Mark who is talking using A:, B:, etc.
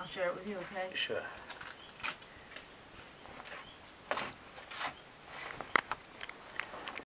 A: I'll share it with you, okay?
B: Sure.